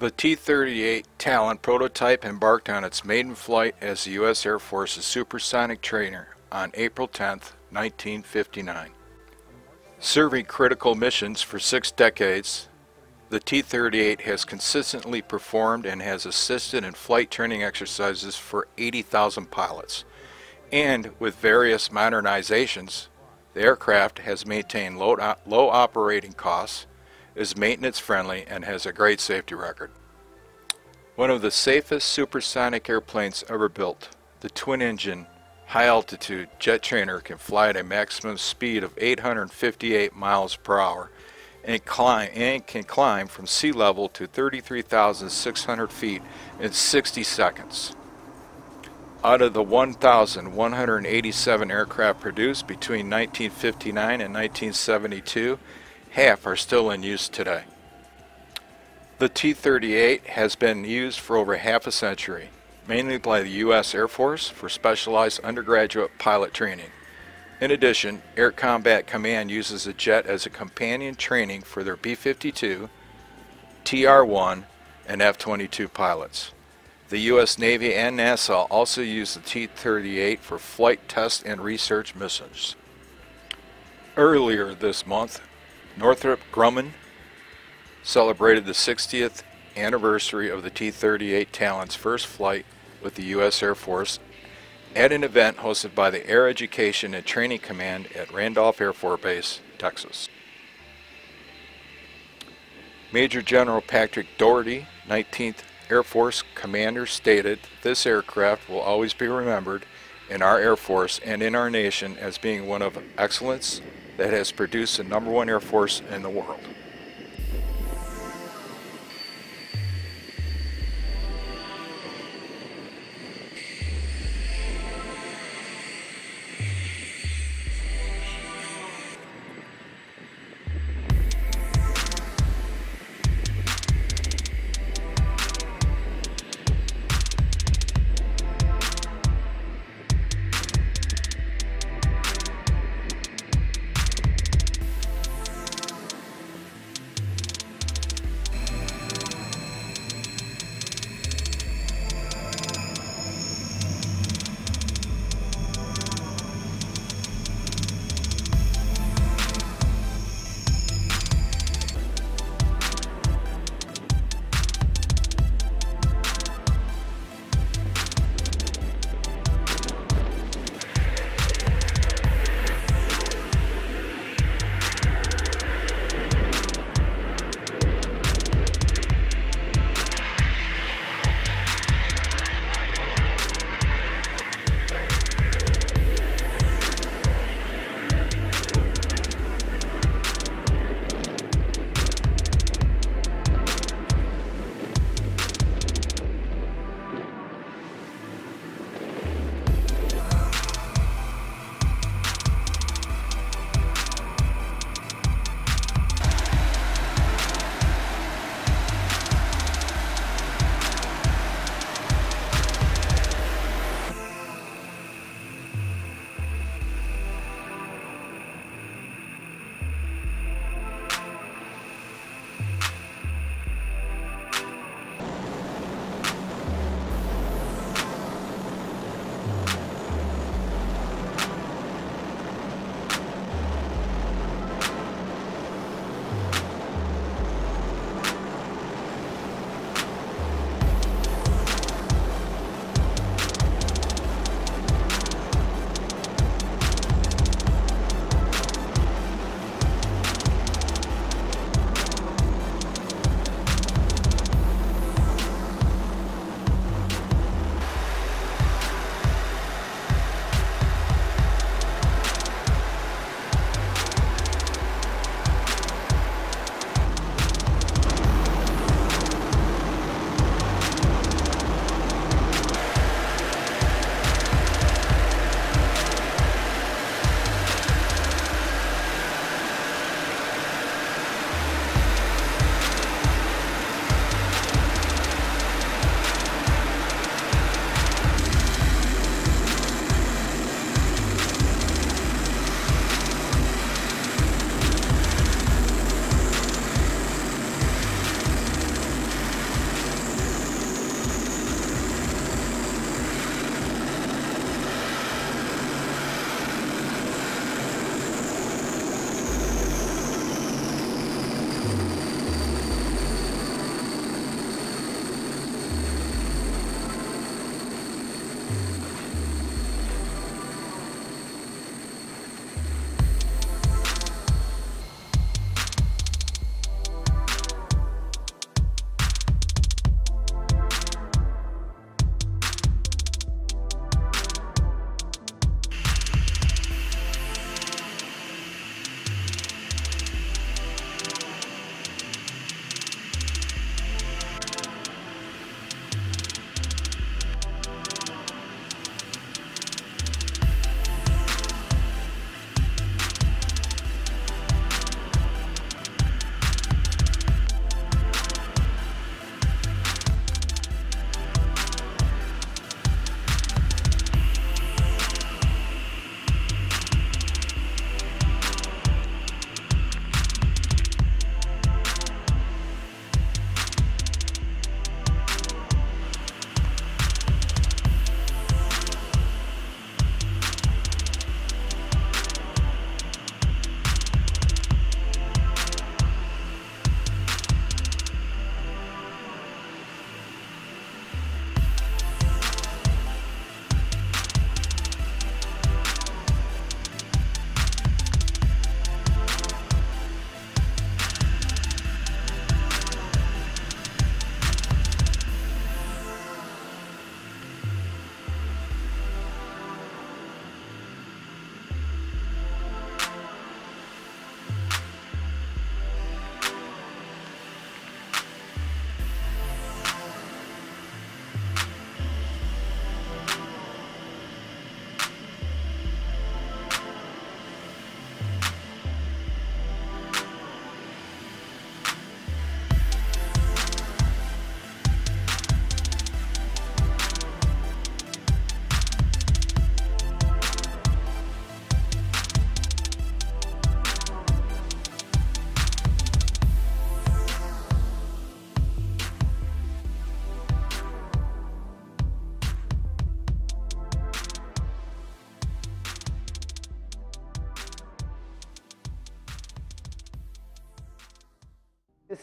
The T-38 Talon prototype embarked on its maiden flight as the U.S. Air Force's supersonic trainer on April 10, 1959. Serving critical missions for six decades, the T-38 has consistently performed and has assisted in flight training exercises for 80,000 pilots. And with various modernizations, the aircraft has maintained low, low operating costs, is maintenance friendly, and has a great safety record. One of the safest supersonic airplanes ever built, the twin-engine, high-altitude jet trainer can fly at a maximum speed of 858 miles per hour and, climb, and can climb from sea level to 33,600 feet in 60 seconds. Out of the 1,187 aircraft produced between 1959 and 1972, half are still in use today. The T-38 has been used for over half a century, mainly by the U.S. Air Force for specialized undergraduate pilot training. In addition, Air Combat Command uses the jet as a companion training for their B-52, TR-1, and F-22 pilots. The U.S. Navy and NASA also use the T-38 for flight test and research missions. Earlier this month, Northrop Grumman celebrated the 60th anniversary of the T-38 Talon's first flight with the U.S. Air Force at an event hosted by the Air Education and Training Command at Randolph Air Force Base, Texas. Major General Patrick Doherty, 19th Air Force commander stated this aircraft will always be remembered in our Air Force and in our nation as being one of excellence that has produced the number one Air Force in the world.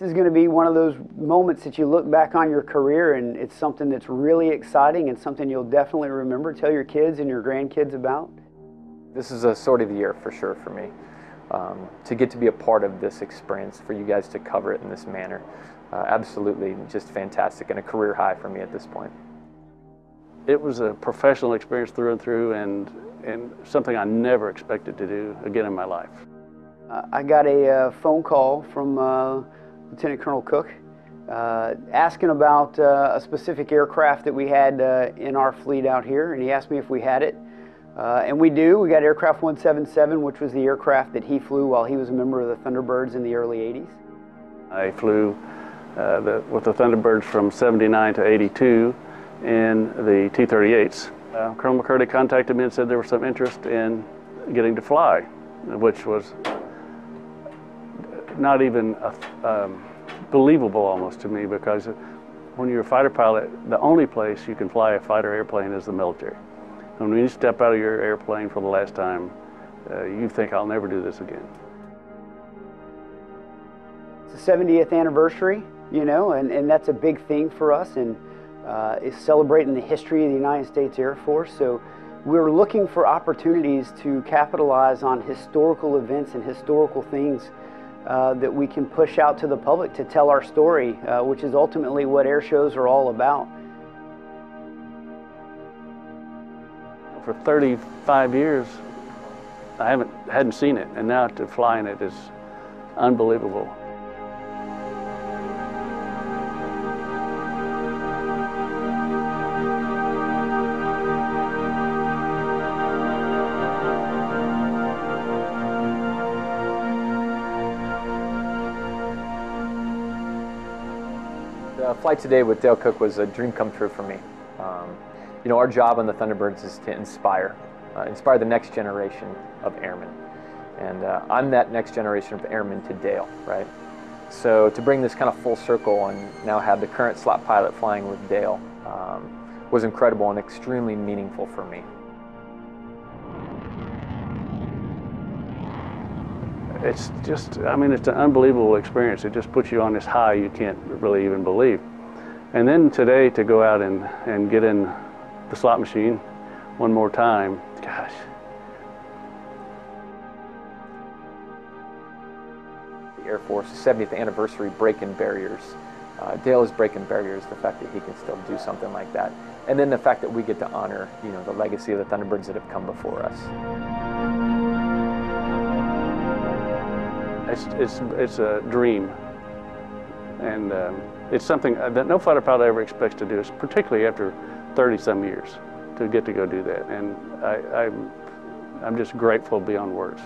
This is going to be one of those moments that you look back on your career and it's something that's really exciting and something you'll definitely remember. Tell your kids and your grandkids about. This is a sort of the year for sure for me. Um, to get to be a part of this experience, for you guys to cover it in this manner, uh, absolutely just fantastic and a career high for me at this point. It was a professional experience through and through and, and something I never expected to do again in my life. Uh, I got a uh, phone call from uh, Lieutenant Colonel Cook uh, asking about uh, a specific aircraft that we had in our fleet out here, and he asked me if we had it. Uh, and we do. We got Aircraft 177, which was the aircraft that he flew while he was a member of the Thunderbirds in the early 80s. I flew uh, the, with the Thunderbirds from 79 to 82 in the T-38s. Uh, Colonel McCurdy contacted me and said there was some interest in getting to fly, which was not even um, believable almost to me because when you're a fighter pilot, the only place you can fly a fighter airplane is the military. When you step out of your airplane for the last time, uh, you think, I'll never do this again. It's the 70th anniversary, you know, and, and that's a big thing for us, and uh, is celebrating the history of the United States Air Force. So we're looking for opportunities to capitalize on historical events and historical things uh, that we can push out to the public to tell our story, uh, which is ultimately what air shows are all about. For 35 years, I haven't hadn't seen it, and now to fly in it is unbelievable. The flight today with Dale Cook was a dream come true for me. Um, you know, our job on the Thunderbirds is to inspire, uh, inspire the next generation of airmen. And uh, I'm that next generation of airmen to Dale, right? So to bring this kind of full circle and now have the current slot pilot flying with Dale um, was incredible and extremely meaningful for me. It's just, I mean, it's an unbelievable experience. It just puts you on this high you can't really even believe. And then today to go out and, and get in the slot machine one more time. Gosh. The Air Force 70th anniversary breaking barriers. Uh, Dale is breaking barriers, the fact that he can still do something like that. And then the fact that we get to honor, you know, the legacy of the Thunderbirds that have come before us. It's, it's, it's a dream. And um, it's something that no fighter pilot ever expects to do, particularly after 30 some years to get to go do that. And I, I'm, I'm just grateful beyond words.